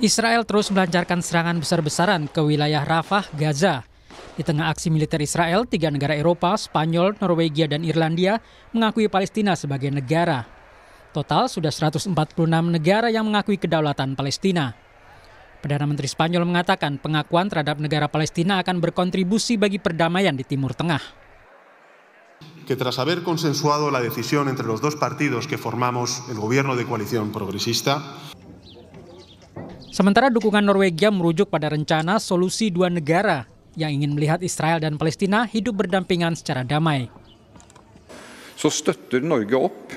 Israel terus melancarkan serangan besar-besaran ke wilayah Rafah, Gaza. Di tengah aksi militer Israel, tiga negara Eropa, Spanyol, Norwegia, dan Irlandia mengakui Palestina sebagai negara. Total sudah 146 negara yang mengakui kedaulatan Palestina. Perdana Menteri Spanyol mengatakan pengakuan terhadap negara Palestina akan berkontribusi bagi perdamaian di Timur Tengah. Que tras haber consensuado la decisión entre los dos partidos que formamos el gobierno de coalición progresista, Sementara dukungan Norwegia merujuk pada rencana solusi dua negara yang ingin melihat Israel dan Palestina hidup berdampingan secara damai. Så støtter Norge opp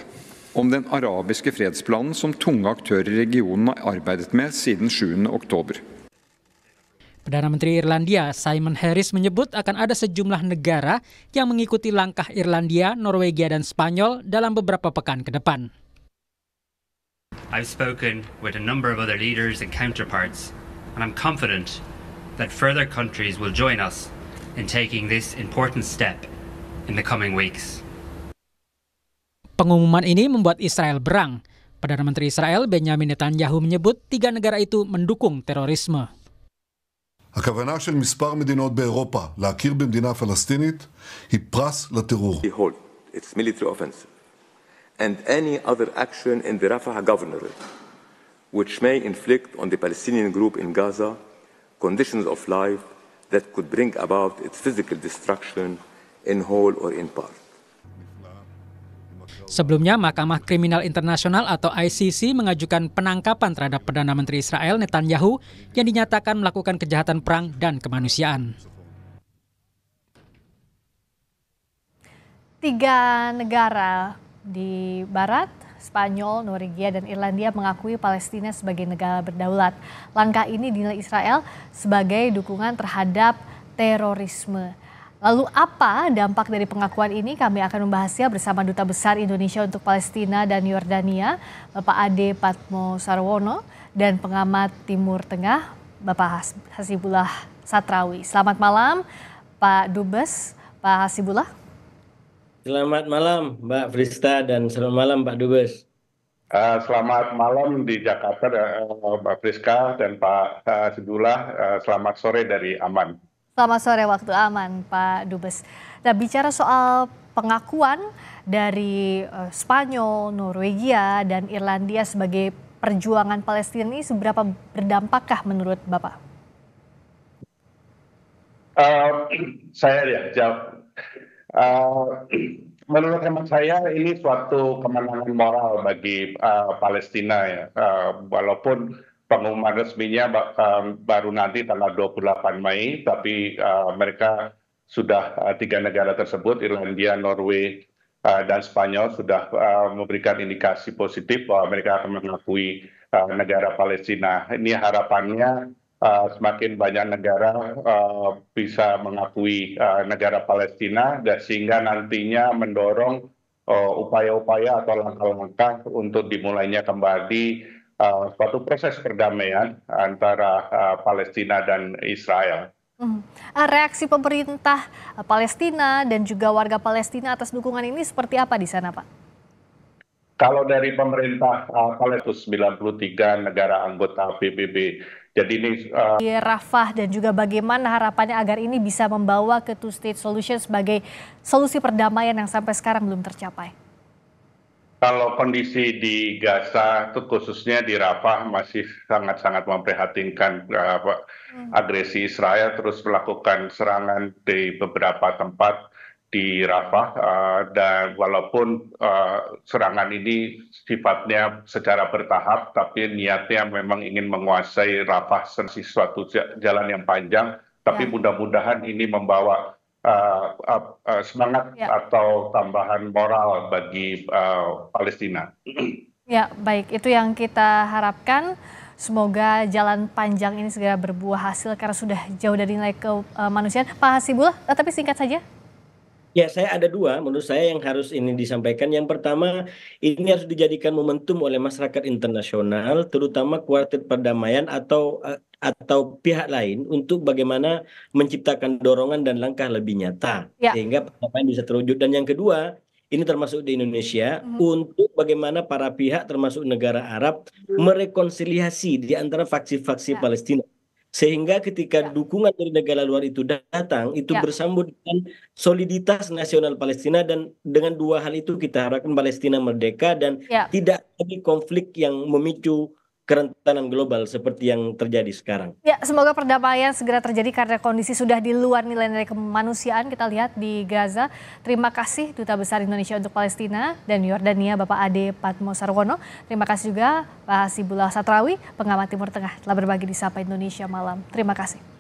om den arabiske fredsplanen som tunge aktører i regionen har arbeidet med siden 7. oktober. Perdana Menteri Irlandia Simon Harris menyebut akan ada sejumlah negara yang mengikuti langkah Irlandia, Norwegia, dan Spanyol dalam beberapa pekan ke depan. I've spoken with a number of other leaders and counterparts, and I'm confident that further countries will join us in taking this important step in the coming weeks. Pengumuman ini membuat Israel berang. Perdana Menteri Israel Benjamin Netanyahu menyebut tiga negara itu mendukung terorisme. הכוונה של מספר מדינות באירופה להכיר במדינה פלסטינית היא פרס לטרור. Behold, its military offensive And any other action in the Rafah governorate which may inflict on the Palestinian group in Gaza conditions of life that could bring about its physical destruction in whole or in part. Sebelumnya, Mahkamah Kriminal Internasional atau ICC mengajukan penangkapan terhadap Perdana Menteri Israel Netanyahu yang dinyatakan melakukan kejahatan perang dan kemanusiaan. Tiga negara di Barat, Spanyol, Norwegia, dan Irlandia mengakui Palestina sebagai negara berdaulat. Langkah ini dinilai Israel sebagai dukungan terhadap terorisme. Lalu apa dampak dari pengakuan ini? Kami akan membahasnya bersama Duta Besar Indonesia untuk Palestina dan Yordania, Bapak Ade Patmo Sarwono, dan pengamat Timur Tengah, Bapak Hasibullah Satrawi. Selamat malam, Pak Dubes, Pak Hasibullah. Selamat malam, Mbak Frista, dan selamat malam, Pak Dubes. Uh, selamat malam di Jakarta, uh, Mbak Friska dan Pak Hasibullah. Uh, selamat sore dari Aman. Selamat sore waktu aman Pak Dubes. Nah bicara soal pengakuan dari uh, Spanyol, Norwegia, dan Irlandia sebagai perjuangan Palestina ini seberapa berdampakkah menurut Bapak? Uh, saya ya jawab. Uh, menurut hemat saya ini suatu kemenangan moral bagi uh, Palestina ya. Uh, walaupun pengumuman resminya baru nanti tanggal 28 Mei, tapi uh, mereka sudah uh, tiga negara tersebut, Irlandia, Norway, uh, dan Spanyol sudah uh, memberikan indikasi positif bahwa mereka akan mengakui uh, negara Palestina. Ini harapannya uh, semakin banyak negara uh, bisa mengakui uh, negara Palestina, dan sehingga nantinya mendorong upaya-upaya uh, atau langkah-langkah untuk dimulainya kembali uh, suatu proses perdamaian antara uh, Palestina dan Israel. Hmm. Reaksi pemerintah Palestina dan juga warga Palestina atas dukungan ini seperti apa di sana, Pak? Kalau dari pemerintah Palestina 93 negara anggota PBB, jadi ini uh, di Rafah dan juga bagaimana harapannya agar ini bisa membawa ke two state solution sebagai solusi perdamaian yang sampai sekarang belum tercapai? Kalau kondisi di Gaza itu khususnya di Rafah masih sangat-sangat memprihatinkan uh, agresi Israel terus melakukan serangan di beberapa tempat di Rafah uh, dan walaupun uh, serangan ini sifatnya secara bertahap tapi niatnya memang ingin menguasai Rafah sesuatu jalan yang panjang tapi ya. mudah-mudahan ini membawa uh, uh, semangat ya. atau tambahan moral bagi uh, Palestina. Ya, baik. Itu yang kita harapkan. Semoga jalan panjang ini segera berbuah hasil karena sudah jauh dari nilai kemanusiaan. Pak Hasibullah, tapi singkat saja. Ya, saya ada dua menurut saya yang harus ini disampaikan. Yang pertama, ini harus dijadikan momentum oleh masyarakat internasional, terutama kuartet perdamaian atau atau pihak lain untuk bagaimana menciptakan dorongan dan langkah lebih nyata ya. sehingga perdamaian bisa terwujud. Dan yang kedua, ini termasuk di Indonesia, mm -hmm. untuk bagaimana para pihak termasuk negara Arab merekonsiliasi di antara faksi-faksi ya. Palestina. Sehingga ketika ya. dukungan dari negara luar itu datang, itu ya. bersambut dengan soliditas nasional Palestina dan dengan dua hal itu kita harapkan Palestina merdeka dan ya. tidak lagi konflik yang memicu kerentanan global seperti yang terjadi sekarang. Ya, semoga perdamaian segera terjadi karena kondisi sudah di luar nilai-nilai kemanusiaan kita lihat di Gaza. Terima kasih Duta Besar Indonesia untuk Palestina dan Yordania Bapak Ade Patmo Sarwono. Terima kasih juga Pak Hasibullah Satrawi, pengamat Timur Tengah telah berbagi di Sapa Indonesia malam. Terima kasih.